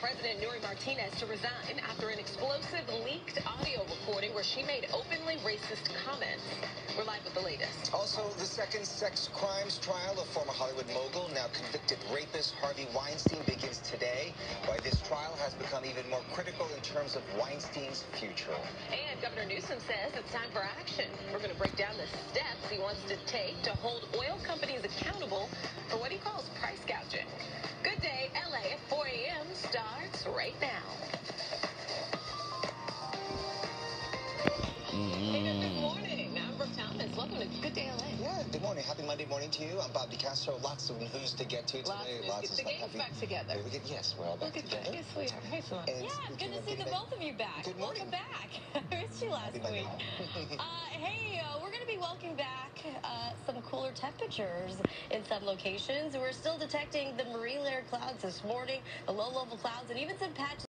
President Nury Martinez to resign after an explosive leaked audio recording where she made openly racist comments. We're live with the latest. Also, the second sex crimes trial of former Hollywood mogul, now convicted rapist Harvey Weinstein begins today. Why this trial has become even more critical in terms of Weinstein's future. And Governor Newsom says it's time for action. We're going to break down the steps he wants to take to hold oil companies accountable right now. Mm. Good morning. I'm Brooke Thomas. Welcome to Good Day, LA. Yeah, good morning. Happy Monday morning to you. I'm Bob DeCastro. Lots of news to get to Lots today. Lots Get of the stuff. Happy- back together. Yes, we're all back Look at together. that. Yes, we are. Hey. Yeah, good to see the getting both of you back. Good Welcome morning. back. I missed you last Happy week. cooler temperatures in some locations. We're still detecting the marine layer clouds this morning, the low-level clouds, and even some patches